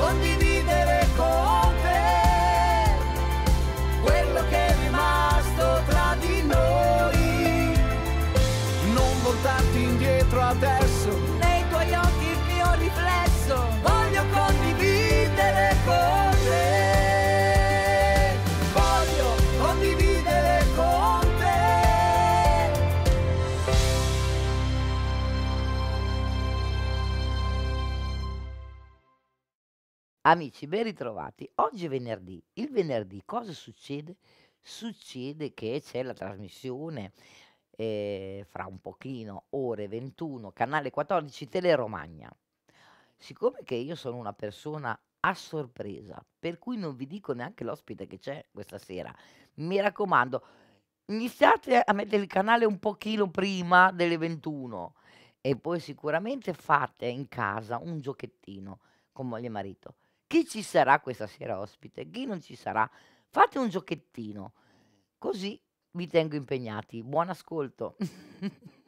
olvidé. Amici, ben ritrovati. Oggi è venerdì. Il venerdì cosa succede? Succede che c'è la trasmissione eh, fra un pochino, ore 21, canale 14, Teleromagna. Siccome che io sono una persona a sorpresa, per cui non vi dico neanche l'ospite che c'è questa sera, mi raccomando, iniziate a mettere il canale un pochino prima delle 21 e poi sicuramente fate in casa un giochettino con moglie e marito. Chi ci sarà questa sera ospite? Chi non ci sarà? Fate un giochettino, così vi tengo impegnati. Buon ascolto.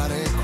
got it.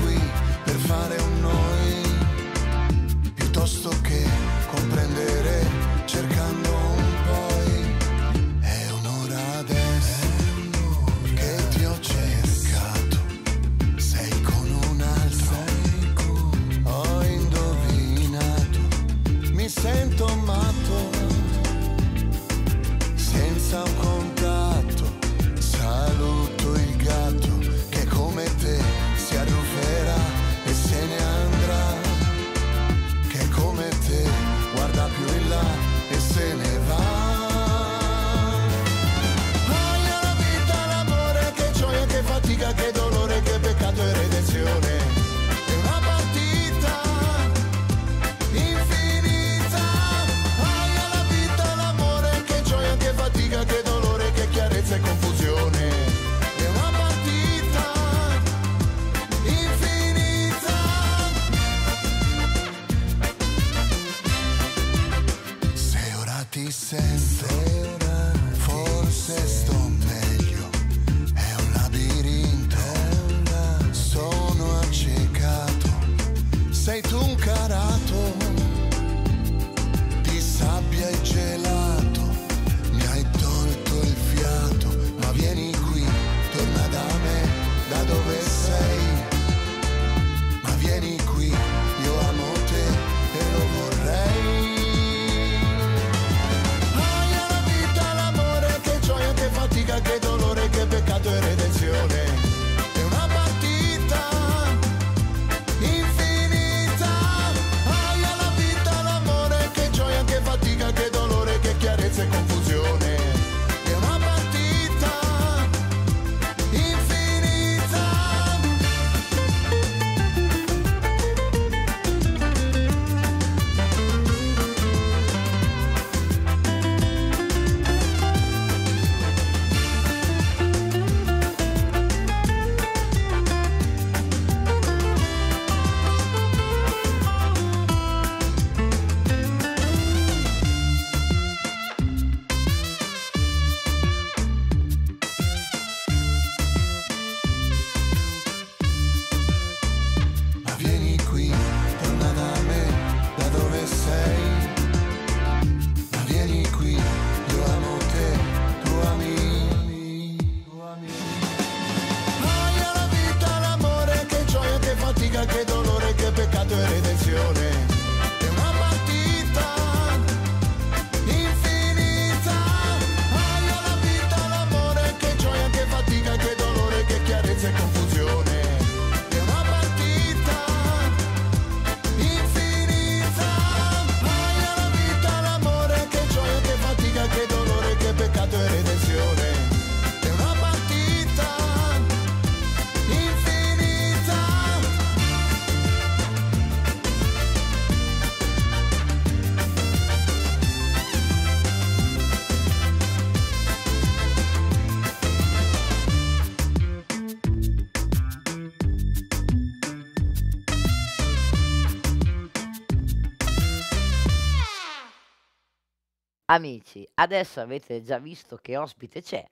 Amici, adesso avete già visto che ospite c'è.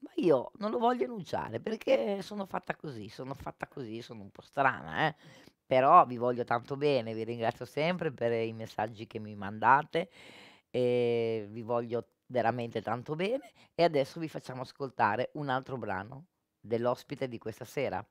Ma io non lo voglio annunciare perché sono fatta così, sono fatta così, sono un po' strana, eh. Però vi voglio tanto bene, vi ringrazio sempre per i messaggi che mi mandate e vi voglio veramente tanto bene e adesso vi facciamo ascoltare un altro brano dell'ospite di questa sera.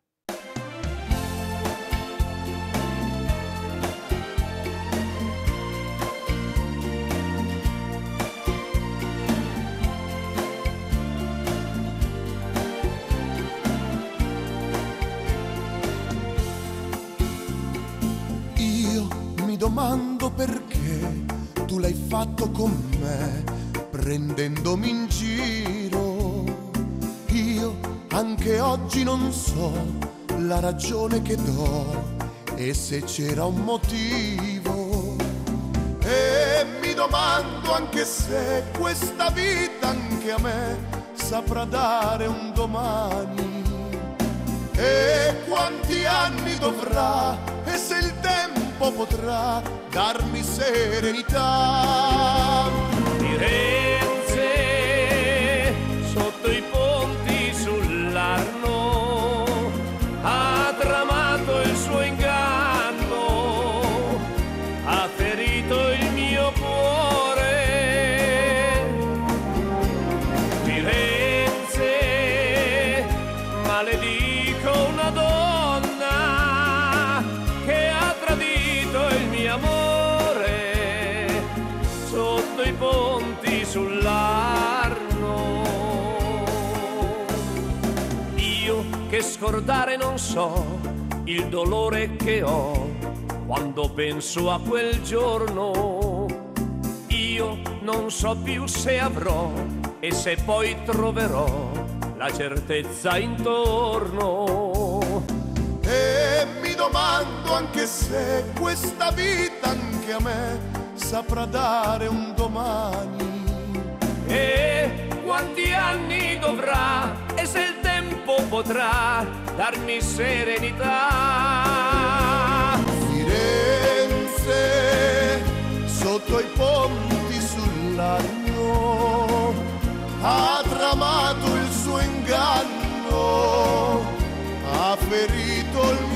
Mi domando perché tu l'hai fatto con me, prendendomi in giro. Io anche oggi non so la ragione che do e se c'era un motivo. E mi domando anche se questa vita anche a me saprà dare un domani e quanti anni dovrà e se il tempo potrà darmi serenità. Che scordare non so il dolore che ho quando penso a quel giorno. Io non so più se avrò e se poi troverò la certezza intorno. E mi domando anche se questa vita anche a me saprà dare un domani. E quanti anni dovrà tempo potrà darmi serenità. Firenze, sotto i ponti sull'Arno, ha tramato il suo inganno, ha ferito il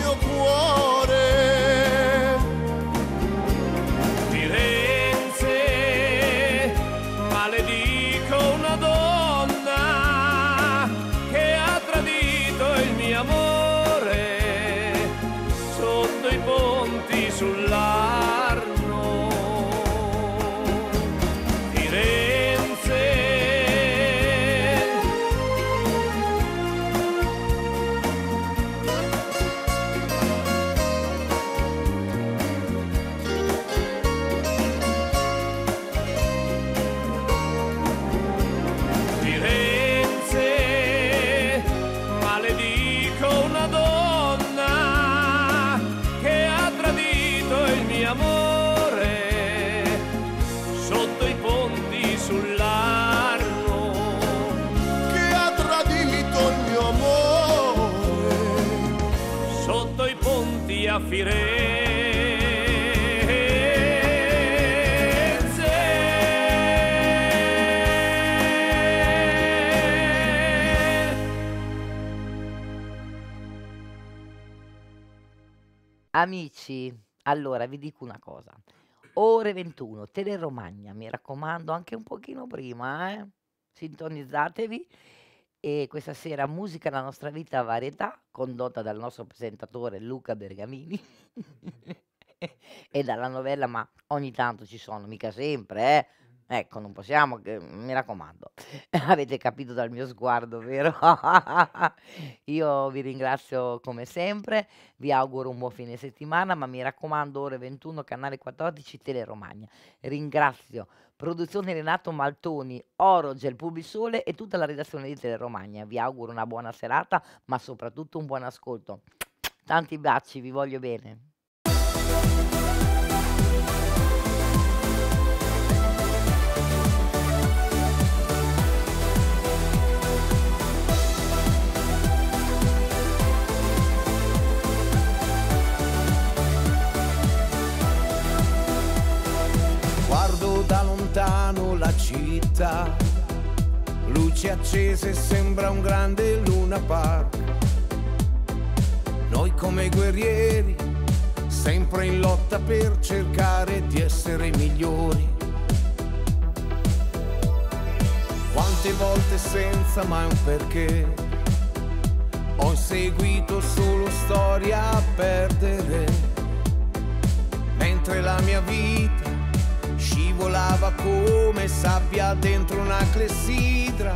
Amici, allora vi dico una cosa. Ore 21, Teleromagna, mi raccomando, anche un pochino prima, eh? Sintonizzatevi. E questa sera musica la nostra vita varietà, condotta dal nostro presentatore Luca Bergamini. e dalla novella, ma ogni tanto ci sono, mica sempre, eh? Ecco, non possiamo, che- mi raccomando. Avete capito dal mio sguardo, vero? Io vi ringrazio come sempre, vi auguro un buon fine settimana, ma mi raccomando, ore 21, canale 14, Teleromagna. Ringrazio produzione Renato Maltoni, Orogel, Publisole e tutta la redazione di Teleromagna. Vi auguro una buona serata, ma soprattutto un buon ascolto. Tanti baci, vi voglio bene. Città. Luci accese sembra un grande luna park. Noi come guerrieri, sempre in lotta per cercare di essere migliori. Quante volte senza mai un perché ho inseguito solo storia a perdere, mentre la mia vita scivolava come sabbia dentro una clessidra.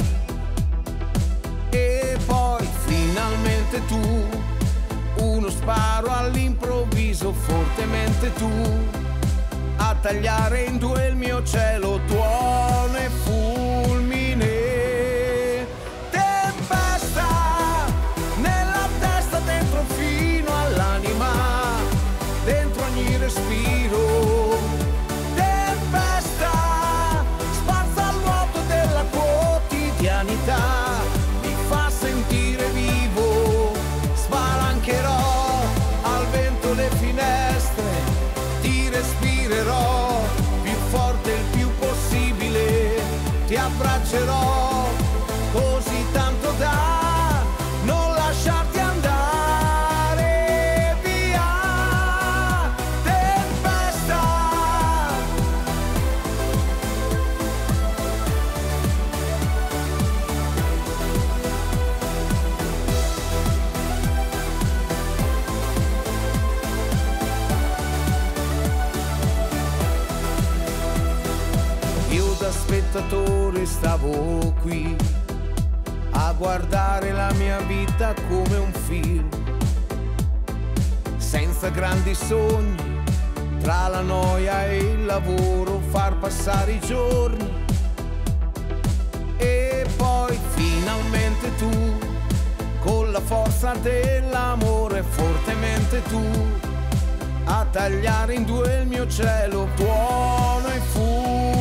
E poi finalmente tu, uno sparo all'improvviso, fortemente tu, a tagliare in due il mio cielo, abbraccerò così guardare la mia vita come un film, senza grandi sogni, tra la noia e il lavoro far passare i giorni. E poi finalmente tu, con la forza dell'amore, fortemente tu a tagliare in due il mio cielo, tuono e fulmine.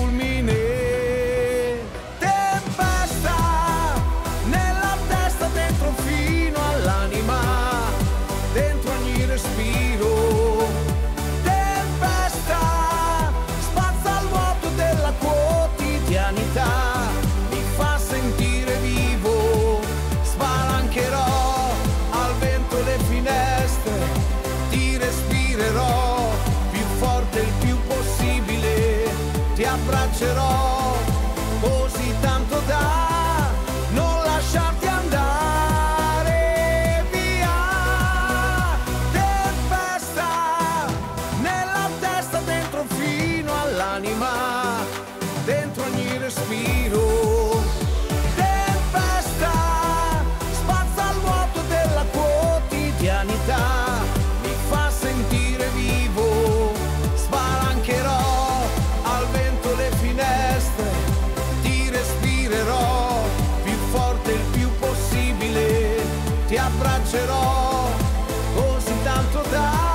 Ti abbraccerò così tanto da